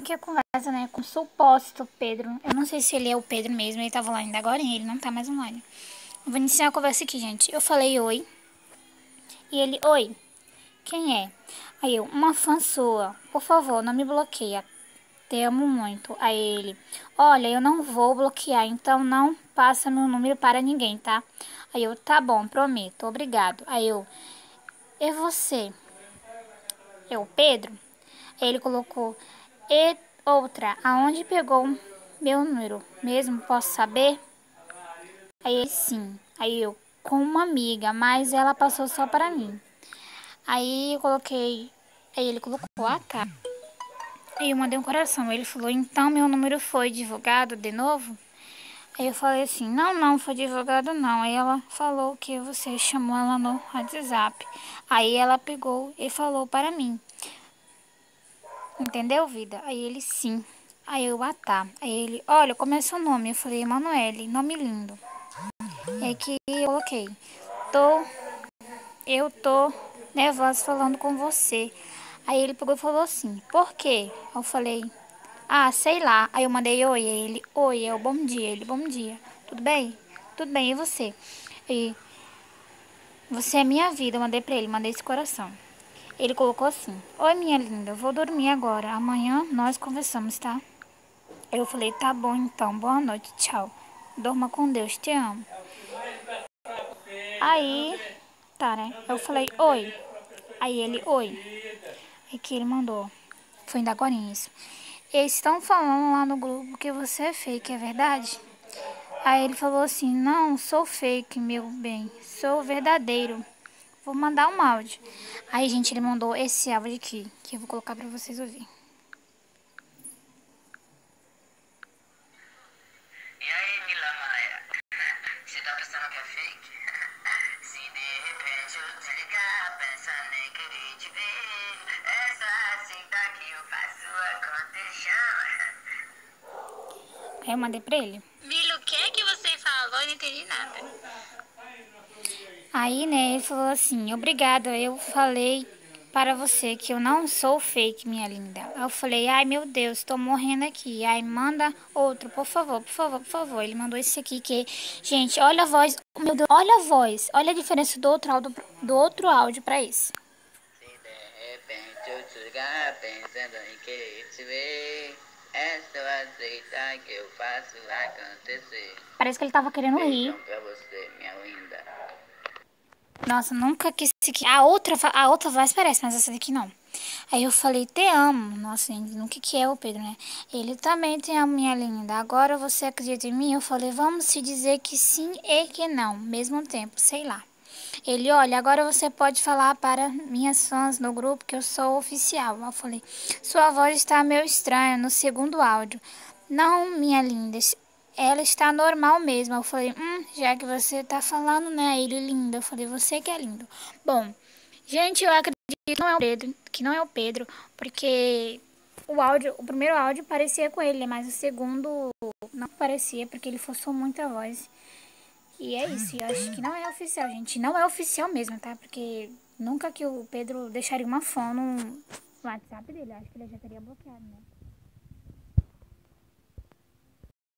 aqui a conversa, né, com o suposto Pedro. Eu não sei se ele é o Pedro mesmo, ele tava lá ainda agora, ele não tá mais online. Eu vou iniciar a conversa aqui, gente. Eu falei oi. E ele, oi. Quem é? Aí eu, uma fã sua. Por favor, não me bloqueia. Te amo muito. Aí ele, olha, eu não vou bloquear, então não passa meu número para ninguém, tá? Aí eu, tá bom, prometo, obrigado. Aí eu, e você? Eu, Pedro? Aí ele colocou, e outra, aonde pegou meu número mesmo? Posso saber? Aí sim. Aí eu, com uma amiga, mas ela passou só para mim. Aí eu coloquei, aí ele colocou, ah tá. Aí eu mandei um coração. Ele falou, então meu número foi divulgado de novo? Aí eu falei assim, não, não, foi divulgado não. Aí ela falou que você chamou ela no WhatsApp. Aí ela pegou e falou para mim. Entendeu, vida? Aí ele, sim. Aí eu, ah tá. Aí ele, olha, como é seu nome? Eu falei, Emanuele, nome lindo. É que eu coloquei, tô, eu tô nervosa falando com você. Aí ele pegou e falou assim, por quê? Eu falei, ah, sei lá. Aí eu mandei oi, aí ele, oi, eu, bom dia. Ele, bom dia. Tudo bem? Tudo bem, e você? E você é minha vida, eu mandei pra ele, mandei esse coração. Ele colocou assim, oi minha linda, vou dormir agora. Amanhã nós conversamos, tá? Eu falei, tá bom então, boa noite, tchau. Dorma com Deus, te amo. Aí, tá, né? Eu falei, oi. Aí ele, oi. Aí que ele mandou. Foi ainda agora isso. Eles estão falando lá no grupo que você é fake, é verdade? Aí ele falou assim, não, sou fake, meu bem. Sou verdadeiro. Vou mandar um áudio. Aí, gente, ele mandou esse áudio aqui, que eu vou colocar pra vocês ouvirem. Aí eu mandei pra ele. Milo, o que é que você falou? Eu não entendi nada. Aí, né, ele falou assim, obrigada, eu falei para você que eu não sou fake, minha linda. Eu falei, ai meu Deus, tô morrendo aqui. Ai, manda outro, por favor, por favor, por favor. Ele mandou esse aqui que, gente, olha a voz, meu Deus, olha a voz, olha a diferença do outro áudio, do outro áudio para chegar pensando em querer te ver. É só aceitar que eu faço acontecer. Parece que ele tava querendo rir. Pra você, minha linda. Nossa, nunca quis aqui. A outra, a outra voz parece, mas essa daqui não. Aí eu falei, te amo. Nossa, no que que é o Pedro, né? Ele também te ama, minha linda. Agora você acredita em mim? Eu falei, vamos se dizer que sim e que não. Mesmo tempo, sei lá. Ele, olha, agora você pode falar para minhas fãs no grupo que eu sou oficial. Eu falei, sua voz está meio estranha no segundo áudio. Não, minha linda, ela está normal mesmo. Eu falei, hum, já que você está falando, né, ele lindo. Eu falei, você que é lindo. Bom, gente, eu acredito que não é o Pedro, que não é o Pedro, porque o áudio, o primeiro áudio parecia com ele, mas o segundo não parecia, porque ele forçou muito a voz. E é isso, eu acho que não é oficial, gente. Não é oficial mesmo, tá? Porque nunca que o Pedro deixaria uma fã no WhatsApp dele. Acho que ele já teria bloqueado, né?